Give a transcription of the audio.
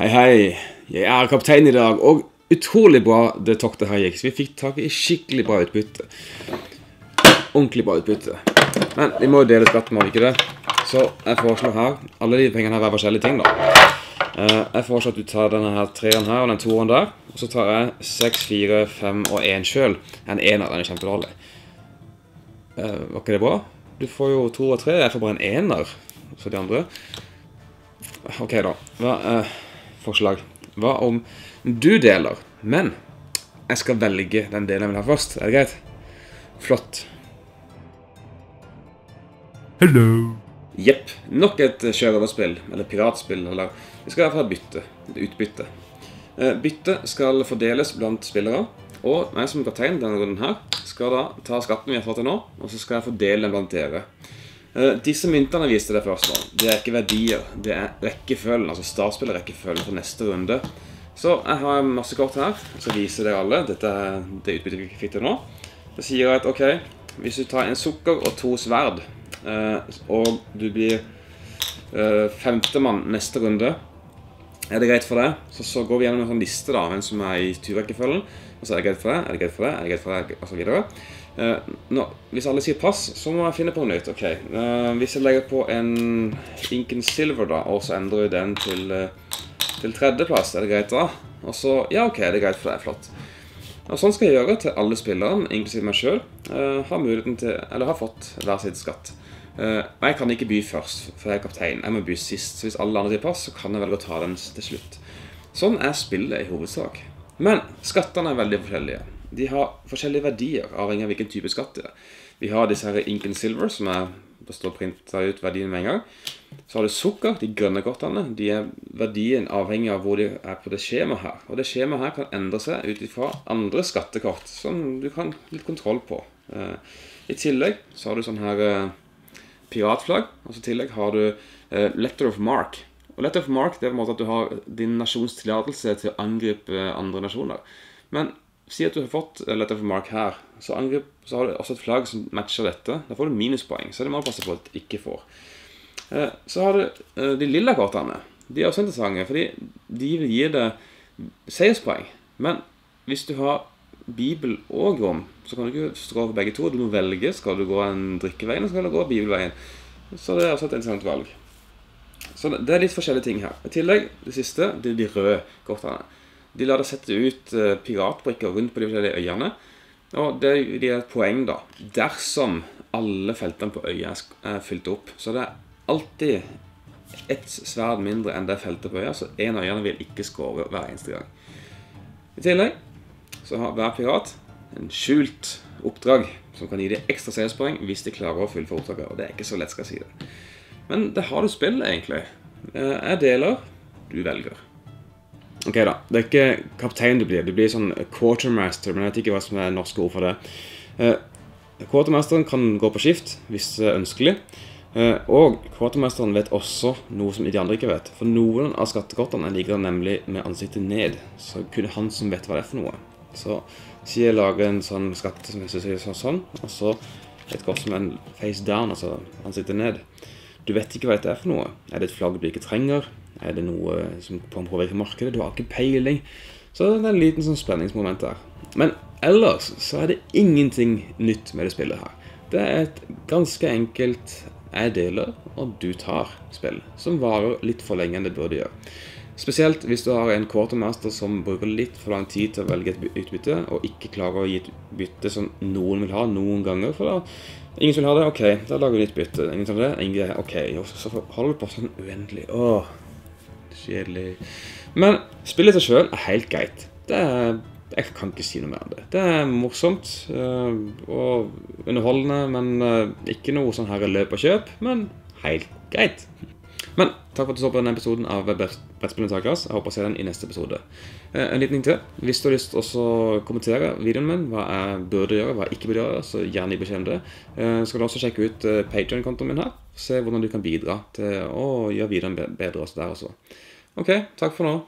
Hei, hei. Jeg er kaptein i dag, og utrolig bra det toktet her gikk. Så vi fikk tak i skikkelig bra utbytte. Ordentlig bra utbytte. Men vi må jo dele skatten, må vi ikke det? Så jeg foreslår her Alle de pengene her er forskjellige ting, da. Eh, Jeg foreslår at du tar denne her treeren her og den toeren der. Og så tar jeg seks, fire, fem og én sjøl. En ener, den er kjempedårlig. Eh, Var ikke det bra? Du får jo to og tre. Jeg får bare en ener. Så de andre Ok, da. Hva er forslag? Hva om du deler, men jeg skal velge den delen jeg vil ha først? Er det greit? Flott. Hello. Jepp. Nok et sjørøverspill, eller piratspill, eller Vi skal i hvert fall ha bytte. Utbytte. Byttet Bytte skal fordeles blant spillere, og jeg som kaptein denne runden her skal da ta skatten vi har fått til nå, og så skal jeg fordele den blant dere. Eh, Disse myntene viste deg først nå, det er ikke verdier, det er rekkefølgen, altså startspillerrekkefølgen for neste runde. Så jeg har masse kort her, så viser dere alle. Dette er det utbyttet vi fikk til nå. Det sier at ok, hvis du tar en sukker og to sverd, eh, og du blir femte femtemann neste runde, er det greit for deg? Så, så går vi gjennom en sånn liste da, hvem som er i turrekkefølgen. Og så er det greit for deg, er det greit for deg, er det greit for deg, og så videre. Eh, nå, hvis alle sier pass, så må jeg finne på noe nytt. Ok, Uh, Hvis jeg legger på en Inken Silver, da, og så endrer vi den til, uh, til tredjeplass, er det greit da? Og så, ja ok, det er greit for deg, flott. Og Sånn skal jeg gjøre til alle spillerne, inklusiv meg sjøl. har muligheten til, eller har fått hver sin skatt. Eh, jeg kan ikke by først, for jeg er kaptein. Jeg må by sist. Så hvis alle andre sier pass, så kan jeg velge å ta den til slutt. Sånn er spillet i hovedsak. Men skattene er veldig forskjellige. De har forskjellige verdier, avhengig av hvilken type skatt det er. Vi har disse her Ink and Silver, som er det står printa ut verdien med en gang. Så har du sukker, de grønne kortene. De er verdien avhengig av hvor de er på det skjemaet her. Og det skjemaet her kan endre seg ut ifra andre skattekort, som du kan ha litt kontroll på. Eh, I tillegg så har du sånn her eh, piratflagg. Og så i tillegg har du eh, letter of mark. Og letter of mark det er på en måte at du har din nasjons tillatelse til å angripe andre nasjoner. Men si at du har fått eh, letter for mark her, så, angrip, så har du også et flagg som matcher dette. Da får du minuspoeng, så det må du passe på at du ikke får. Eh, Så har du eh, de lilla kortene. De er også interessante, fordi de vil gi deg seierspoeng. Men hvis du har Bibel og rom, så kan du ikke strå for begge to. Du må velge. Skal du gå en drikkeveien, eller skal du gå bibelveien? Så det er også et interessant valg. Så det er litt forskjellige ting her. I tillegg, det siste, det er de røde kortene. De lar deg sette ut eh, piratbrikker rundt på de forskjellige øyene. Og det gir et poeng, da. Dersom alle feltene på øya er er fylt opp. Så det er alltid ett sverd mindre enn det feltet på øya, så en av øyene vil ikke score hver eneste gang. I tillegg så har hver pirat en skjult oppdrag som kan gi deg ekstra seierspoeng hvis de klarer å fullføre oppdraget. Og det er ikke så lett, skal jeg si det. Men det har du spill, egentlig. Eh, Jeg deler, du velger. Ok, da. Det er ikke kaptein du blir. Du blir sånn quartermaster, men jeg vet ikke hva som er norske ord for det. Eh, Quartermasteren kan gå på skift hvis ønskelig. Eh, Og quartermasteren vet også noe som de andre ikke vet. For noen av skattekortene ligger nemlig med ansiktet ned. Så kun han som vet hva det er for noe. Så si jeg lager en sånn skatte som jeg synes er sånn, sånn, og så et kort som en face down, altså ansiktet ned. Du vet ikke hva dette er for noe. Er det et flagg du ikke trenger? Er det noe som kan påvirke markedet? Du har ikke peiling. Så det er en liten sånn spenningsmoment der. Men ellers så er det ingenting nytt med det spillet her. Det er et ganske enkelt jeg deler og du tar spill, som varer litt for lenge enn det burde gjøre. Spesielt hvis du har en quartermaster som bruker litt for lang tid til å velge et utbytte, og ikke klarer å gi et bytte som noen vil ha noen ganger. For da ingen vil ha det, ok, da lager vi nytt bytte. Ingen tar det, ingen, ok. Og så så holder du på sånn uendelig. Åh, kjedelig. Men spillet seg sjøl er helt greit. Det er Jeg kan ikke si noe mer om det. Det er morsomt øh, og underholdende, men øh, ikke noe sånn her løp og kjøp. Men helt greit. Men takk for at du så på denne episoden av Brettspillene Takas. Jeg håper å se den i neste episode. Eh, En liten ting til. Hvis du har lyst til å kommentere videoen min, hva jeg burde gjøre, hva jeg ikke burde gjøre, så gjerne gi beskjed om det. Eh, Så kan du også sjekke ut Patreon-kontoen min her. Se hvordan du kan bidra til å gjøre videoen bedre også der også. Ok, takk for nå.